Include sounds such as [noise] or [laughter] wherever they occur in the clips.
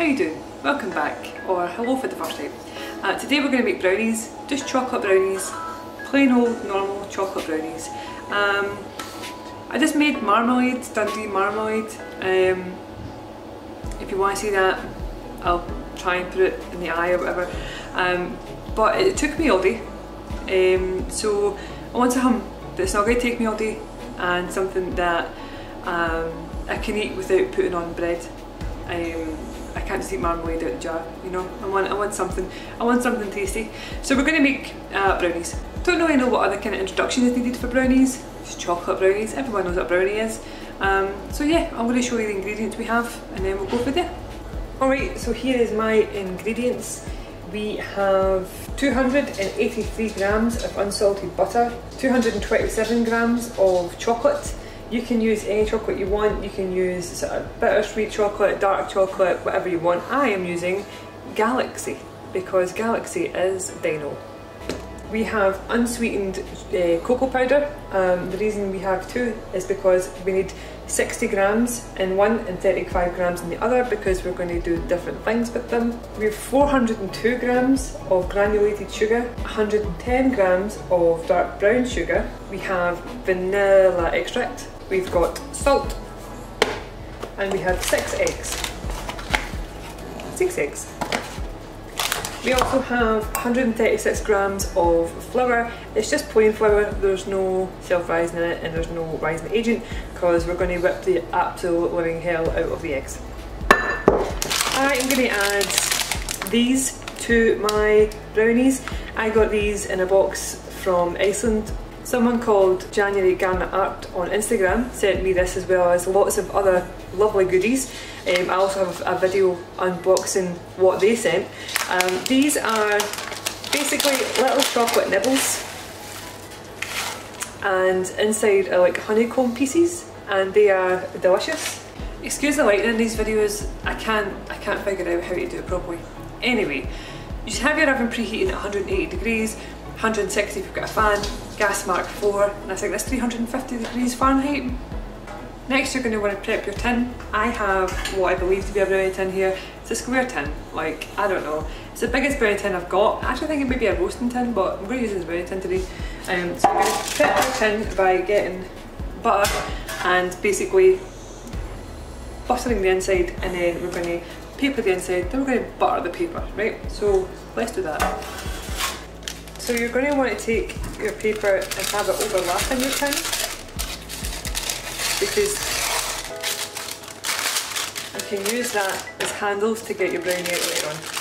how you doing? Welcome back, or hello for the first time. Uh, today we're going to make brownies, just chocolate brownies, plain old normal chocolate brownies. Um, I just made marmalade, Dundee marmalade. Um, if you want to see that, I'll try and put it in the eye or whatever. Um, but it took me all day, um, so I want something that's not going to take me all day and something that um, I can eat without putting on bread. Um, can't just eat marmalade out the jar, you know. I want, I want something, I want something tasty. So we're going to make uh, brownies. Don't really know what other kind of introduction is needed for brownies. It's chocolate brownies. Everyone knows what brownie is. Um, so yeah, I'm going to show you the ingredients we have, and then we'll go from there. Alright, so here is my ingredients. We have 283 grams of unsalted butter, 227 grams of chocolate. You can use any chocolate you want. You can use sort of bittersweet chocolate, dark chocolate, whatever you want. I am using Galaxy because Galaxy is Dino. We have unsweetened uh, cocoa powder. Um, the reason we have two is because we need 60 grams in one and 35 grams in the other because we're going to do different things with them. We have 402 grams of granulated sugar, 110 grams of dark brown sugar. We have vanilla extract. We've got salt and we have six eggs. Six eggs. We also have 136 grams of flour. It's just plain flour, there's no self-rising in it and there's no rising agent because we're going to whip the absolute living hell out of the eggs. I am going to add these to my brownies. I got these in a box from Iceland Someone called January Garnet Art on Instagram sent me this as well as lots of other lovely goodies. Um, I also have a video unboxing what they sent. Um, these are basically little chocolate nibbles and inside are like honeycomb pieces and they are delicious. Excuse the lighting in these videos, I can't, I can't figure out how to do it properly. Anyway, you should have your oven preheating at 180 degrees 160 if you've got a fan, gas mark 4, and I think that's 350 degrees Fahrenheit. Next you're going to want to prep your tin. I have what I believe to be a brownie tin here. It's a square tin, like, I don't know. It's the biggest brownie tin I've got. I actually think it may be a roasting tin, but I'm going to use this brownie tin today. Um, so I'm going to prep your tin by getting butter and basically buttering the inside and then we're going to paper the inside, then we're going to butter the paper, right? So let's do that. So you're going to want to take your paper and have it overlap in your tin because you can use that as handles to get your brownie out later on.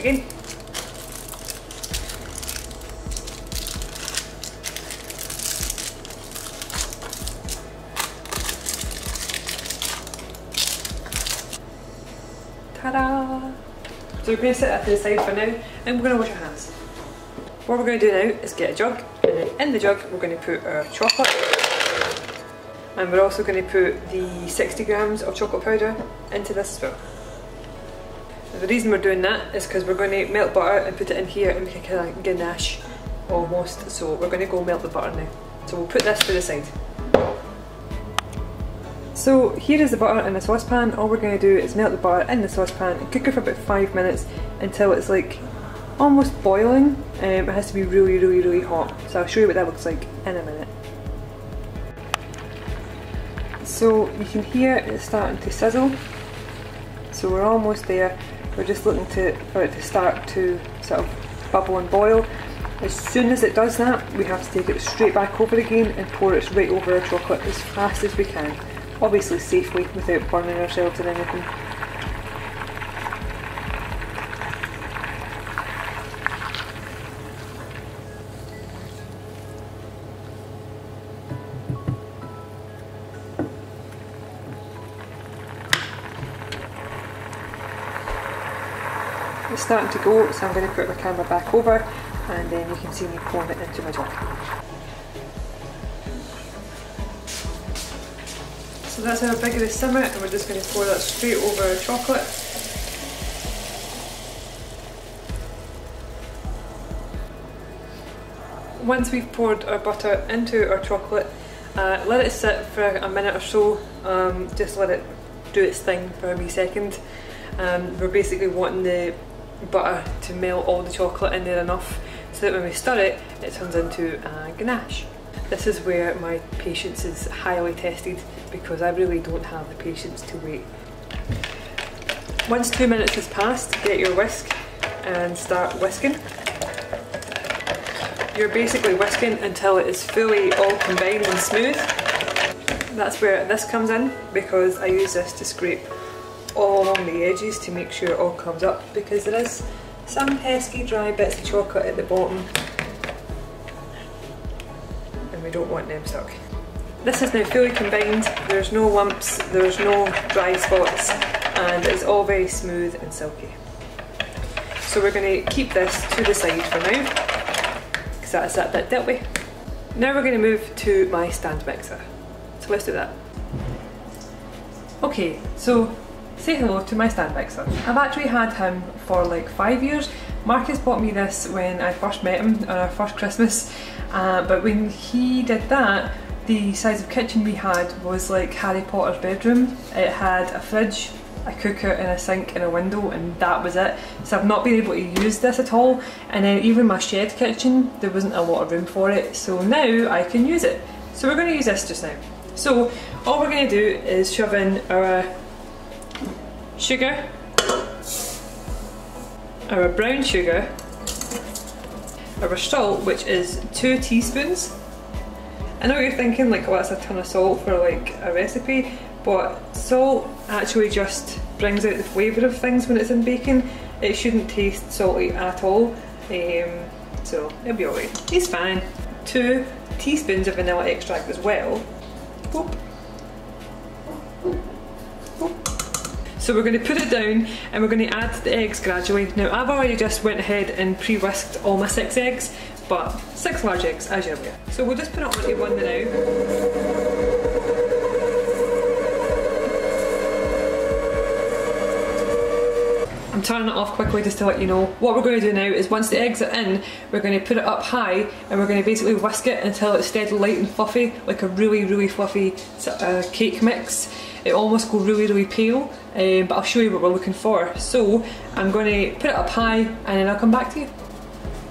Again. Ta-da! So we're going to set that to the side for now and we're going to wash our hands. What we're going to do now is get a jug and in the jug we're going to put our chocolate and we're also going to put the 60 grams of chocolate powder into this as well. The reason we're doing that is because we're going to melt butter and put it in here and make a kind of ganache almost. So we're going to go melt the butter now. So we'll put this to the side. So here is the butter in the saucepan. All we're going to do is melt the butter in the saucepan and cook it for about 5 minutes until it's like almost boiling. Um, it has to be really really really hot. So I'll show you what that looks like in a minute. So you can hear it starting to sizzle. So we're almost there. We're just looking to, for it to start to sort of bubble and boil. As soon as it does that, we have to take it straight back over again and pour it right over our chocolate as fast as we can. Obviously safely, without burning ourselves or anything. It's starting to go, so I'm going to put my camera back over and then you can see me pouring it into my jug. So that's our big of the simmer and we're just going to pour that straight over our chocolate. Once we've poured our butter into our chocolate, uh, let it sit for a minute or so, um, just let it do its thing for a wee second. Um, we're basically wanting the butter to melt all the chocolate in there enough so that when we stir it, it turns into a ganache. This is where my patience is highly tested because I really don't have the patience to wait. Once two minutes has passed, get your whisk and start whisking. You're basically whisking until it is fully all combined and smooth. That's where this comes in because I use this to scrape all along the edges to make sure it all comes up because there is some pesky dry bits of chocolate at the bottom and we don't want them stuck. This is now fully combined, there's no lumps, there's no dry spots and it's all very smooth and silky. So we're going to keep this to the side for now because that's that bit dealt with. Now we're going to move to my stand mixer. So let's do that. Okay, so say hello to my stand mixer. I've actually had him for like five years. Marcus bought me this when I first met him on our first Christmas, uh, but when he did that, the size of kitchen we had was like Harry Potter's bedroom. It had a fridge, a cooker and a sink and a window and that was it. So I've not been able to use this at all and then even my shed kitchen there wasn't a lot of room for it so now I can use it. So we're going to use this just now. So all we're going to do is shove in our sugar, our brown sugar, our salt which is two teaspoons. I know you're thinking like oh that's a ton of salt for like a recipe but salt actually just brings out the flavour of things when it's in baking. It shouldn't taste salty at all, um, so it'll be alright. It's fine. Two teaspoons of vanilla extract as well. So we're going to put it down and we're going to add the eggs gradually. Now I've already just went ahead and pre-whisked all my six eggs, but six large eggs as you're aware. So we'll just put it one now. I'm turning it off quickly just to let you know. What we're going to do now is once the eggs are in, we're going to put it up high and we're going to basically whisk it until it's dead light and fluffy, like a really, really fluffy uh, cake mix. It almost go really, really pale, um, but I'll show you what we're looking for. So I'm going to put it up high and then I'll come back to you.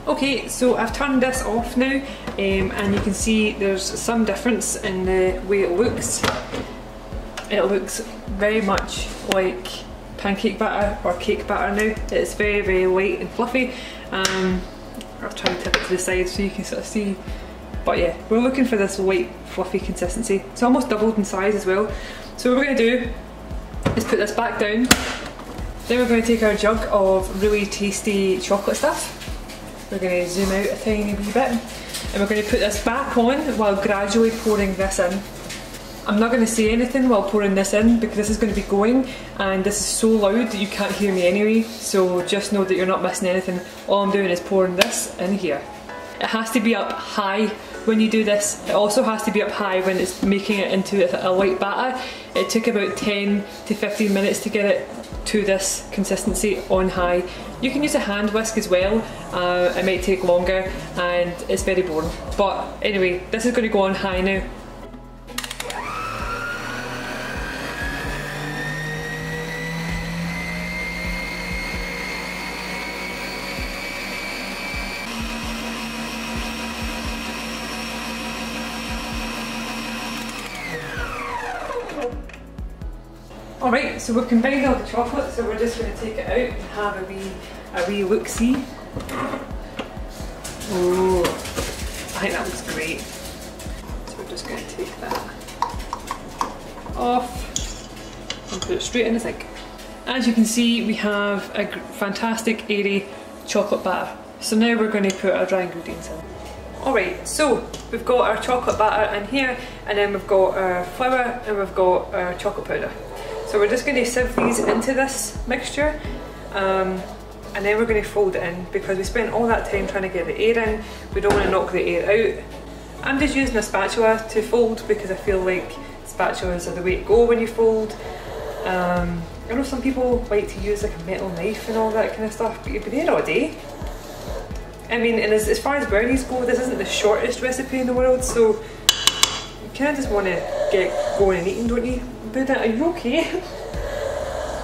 Okay, so I've turned this off now um, and you can see there's some difference in the way it looks. It looks very much like pancake batter or cake batter now. It's very, very light and fluffy. Um, I'll try to tip it to the side so you can sort of see. But yeah, we're looking for this white, fluffy consistency. It's almost doubled in size as well. So what we're going to do is put this back down. Then we're going to take our jug of really tasty chocolate stuff. We're going to zoom out a tiny wee bit. And we're going to put this back on while gradually pouring this in. I'm not going to say anything while pouring this in because this is going to be going and this is so loud that you can't hear me anyway so just know that you're not missing anything. All I'm doing is pouring this in here. It has to be up high when you do this. It also has to be up high when it's making it into a light batter. It took about 10 to 15 minutes to get it to this consistency on high. You can use a hand whisk as well, uh, it might take longer and it's very boring. But anyway, this is going to go on high now. Alright, so we've combined all the chocolate, so we're just going to take it out and have a wee, a wee look-see. Oh, I think that looks great. So we're just going to take that off and put it straight in the sink. As you can see, we have a fantastic airy chocolate batter. So now we're going to put our dry ingredients in. Alright, so we've got our chocolate batter in here and then we've got our flour and we've got our chocolate powder. So we're just going to sieve these into this mixture. Um, and then we're going to fold it in because we spent all that time trying to get the air in. We don't want to knock the air out. I'm just using a spatula to fold because I feel like spatulas are the way to go when you fold. Um, I know some people like to use like a metal knife and all that kind of stuff, but you'd be there all day. I mean, and as, as far as brownies go, this isn't the shortest recipe in the world, so you kind of just want to get going and eating, don't you? Buddha, are you okay?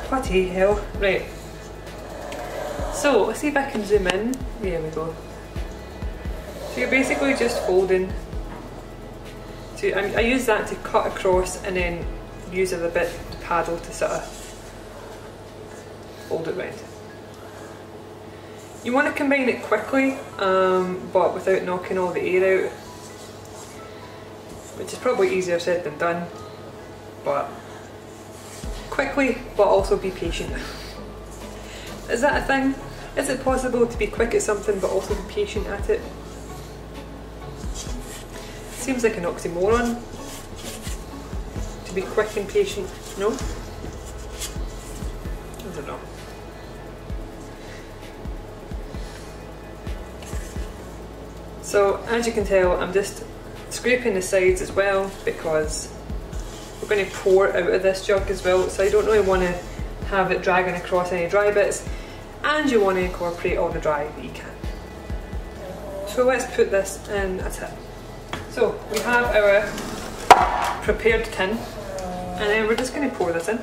[laughs] Bloody hell. Right. So, let's see if I can zoom in. There we go. So you're basically just folding. So I, I use that to cut across and then use a bit paddle to sort of fold it round. You want to combine it quickly, um, but without knocking all the air out, which is probably easier said than done, but quickly, but also be patient. Is that a thing? Is it possible to be quick at something but also be patient at it? Seems like an oxymoron. To be quick and patient, no? I don't know. So as you can tell I'm just scraping the sides as well because we're going to pour out of this jug as well so I don't really want to have it dragging across any dry bits and you want to incorporate all the dry that you can. So let's put this in a tin. So we have our prepared tin and then we're just going to pour this in.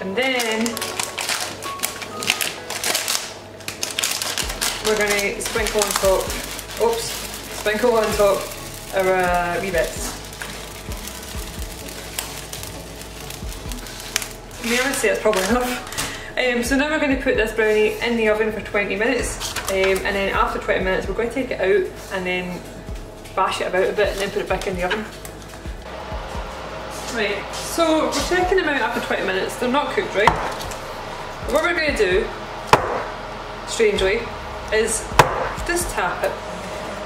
And then we're going to sprinkle on top, oops, sprinkle on top our uh, wee bits. May I say it's probably enough. Um, so now we're going to put this brownie in the oven for 20 minutes um, and then after 20 minutes we're going to take it out and then bash it about a bit and then put it back in the oven. Right, so we're checking them out after 20 minutes. They're not cooked, right? What we're going to do, strangely, is just tap it.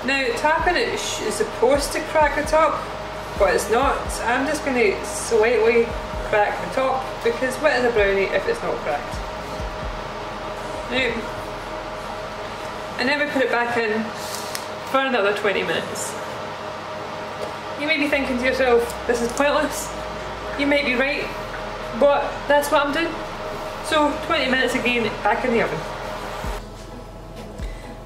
Now, tapping it is supposed to crack the top, but it's not. I'm just going to slightly crack the top because what is a brownie if it's not cracked? Now, and then we put it back in for another 20 minutes. You may be thinking to yourself, this is pointless. You may be right, but that's what I'm doing. So 20 minutes again, back in the oven.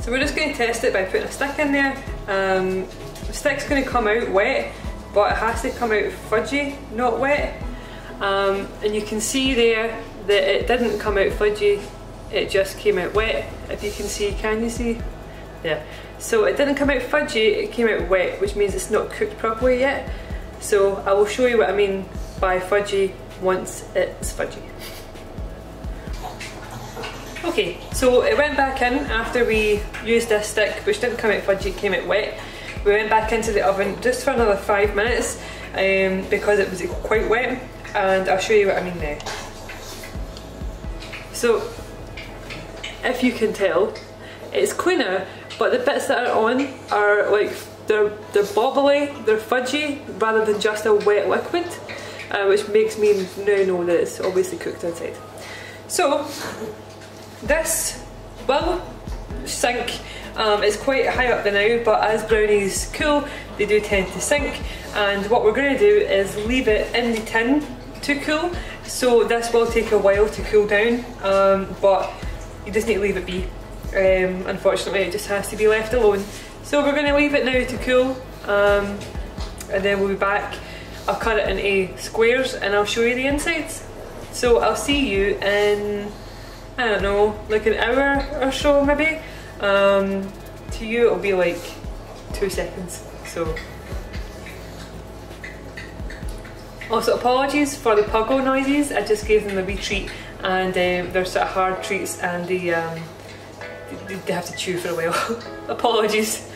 So we're just going to test it by putting a stick in there. Um, the stick's going to come out wet, but it has to come out fudgy, not wet. Um, and you can see there that it didn't come out fudgy, it just came out wet. If you can see, can you see? Yeah. So it didn't come out fudgy, it came out wet, which means it's not cooked properly yet. So I will show you what I mean by fudgy once it's fudgy. Okay, so it went back in after we used this stick, which didn't come out fudgy, it came out wet. We went back into the oven just for another five minutes um, because it was quite wet, and I'll show you what I mean there. So, if you can tell, it's cleaner, but the bits that are on are like, they're, they're bobbly, they're fudgy, rather than just a wet liquid, uh, which makes me now know that it's obviously cooked inside. So, this will sink. Um, it's quite high up the now, but as brownies cool, they do tend to sink. And what we're going to do is leave it in the tin to cool. So this will take a while to cool down, um, but you just need to leave it be. Um, unfortunately, it just has to be left alone. So we're going to leave it now to cool, um, and then we'll be back. I'll cut it into squares and I'll show you the insides. So I'll see you in I don't know, like an hour or so maybe. Um, to you it'll be like two seconds, so. Also apologies for the puggle noises, I just gave them a wee treat and um, they're sort of hard treats and they, um, they, they have to chew for a while. [laughs] apologies.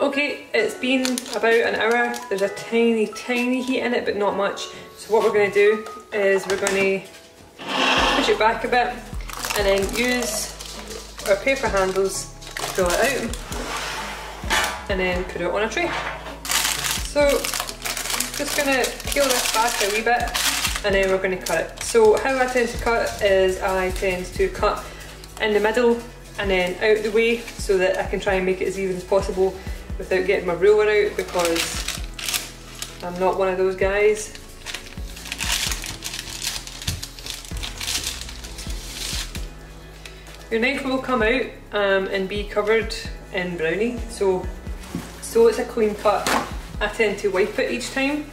Okay, it's been about an hour. There's a tiny, tiny heat in it, but not much. So what we're gonna do is we're gonna push it back a bit and then use our paper handles to pull it out. and then put it on a tray. So just gonna peel this back a wee bit and then we're gonna cut it. So how I tend to cut is I tend to cut in the middle and then out the way so that I can try and make it as even as possible without getting my ruler out because I'm not one of those guys. Your knife will come out um, and be covered in brownie so so it's a clean cut I tend to wipe it each time.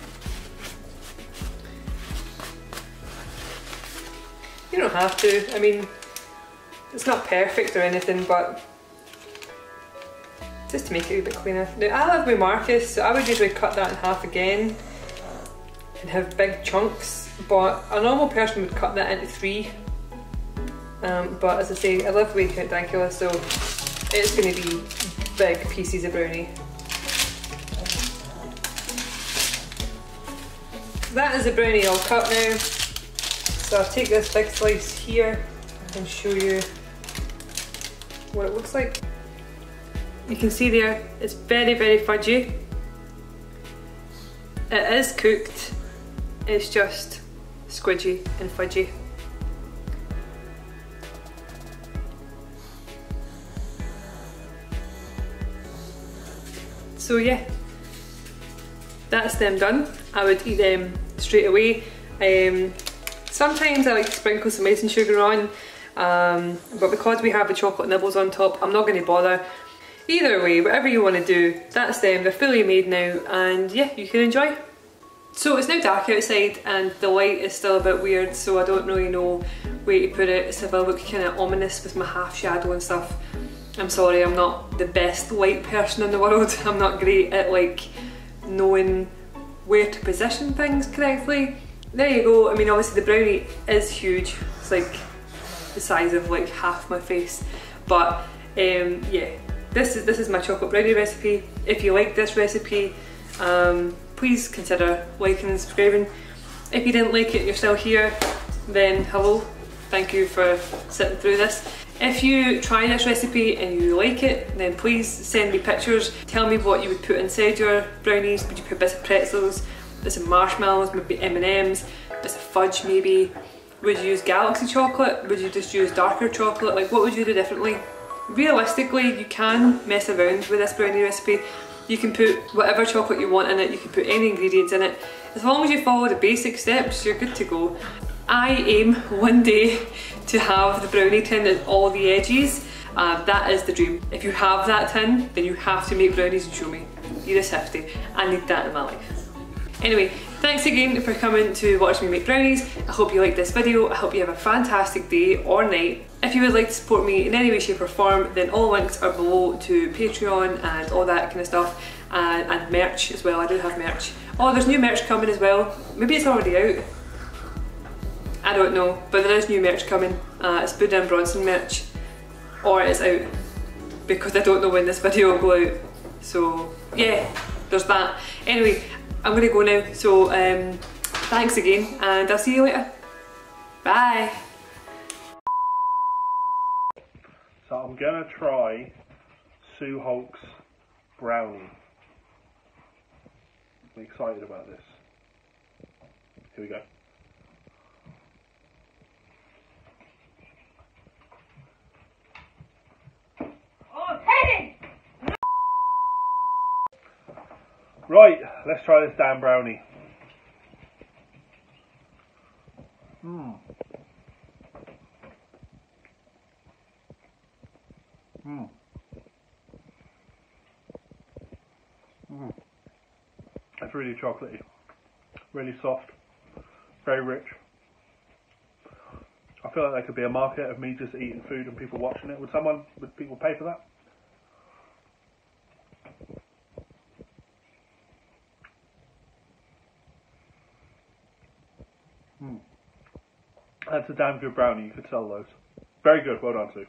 You don't have to, I mean it's not perfect or anything, but just to make it a bit cleaner. Now I live with Marcus, so I would usually cut that in half again and have big chunks, but a normal person would cut that into three. Um, but as I say, I live with Count Dankula, so it's going to be big pieces of brownie. That is a brownie all cut now. So I'll take this big slice here and show you what it looks like. You can see there, it's very, very fudgy. It is cooked, it's just squidgy and fudgy. So yeah, that's them done. I would eat them straight away. Um, sometimes I like to sprinkle some icing sugar on um, but because we have the chocolate nibbles on top, I'm not going to bother. Either way, whatever you want to do, that's them. They're fully made now and yeah, you can enjoy. So it's now dark outside and the light is still a bit weird so I don't really know where to put it. So if I look kind of ominous with my half shadow and stuff, I'm sorry, I'm not the best light person in the world. [laughs] I'm not great at like knowing where to position things correctly. There you go. I mean, obviously the brownie is huge. It's like the size of like half my face. But um, yeah, this is this is my chocolate brownie recipe. If you like this recipe, um, please consider liking and subscribing. If you didn't like it, you're still here, then hello, thank you for sitting through this. If you try this recipe and you like it, then please send me pictures. Tell me what you would put inside your brownies. Would you put bits of pretzels, bits of marshmallows, maybe M&Ms, bits of fudge maybe, would you use galaxy chocolate? Would you just use darker chocolate? Like what would you do differently? Realistically, you can mess around with this brownie recipe. You can put whatever chocolate you want in it, you can put any ingredients in it. As long as you follow the basic steps, you're good to go. I aim one day to have the brownie tin at all the edges. Uh, that is the dream. If you have that tin, then you have to make brownies and show me. You just have to. I need that in my life. Anyway, thanks again for coming to watch me make brownies. I hope you liked this video. I hope you have a fantastic day or night. If you would like to support me in any way, shape or form, then all links are below to Patreon and all that kind of stuff. And, and merch as well, I do have merch. Oh, there's new merch coming as well. Maybe it's already out. I don't know, but there is new merch coming. Uh, it's Buddha and Bronson merch. Or it's out. Because I don't know when this video will go out. So, yeah, there's that. Anyway, I'm gonna go now. So um, thanks again and I'll see you later. Bye. So I'm gonna try Sue Hulk's brownie. I'm excited about this. Here we go. Right, let's try this Dan Brownie. Mmm. Mmm. Mmm. It's really chocolatey. Really soft. Very rich. I feel like there could be a market of me just eating food and people watching it. Would someone, would people pay for that? That's a damn good brownie. You could sell those. Very good. Well done, Sue.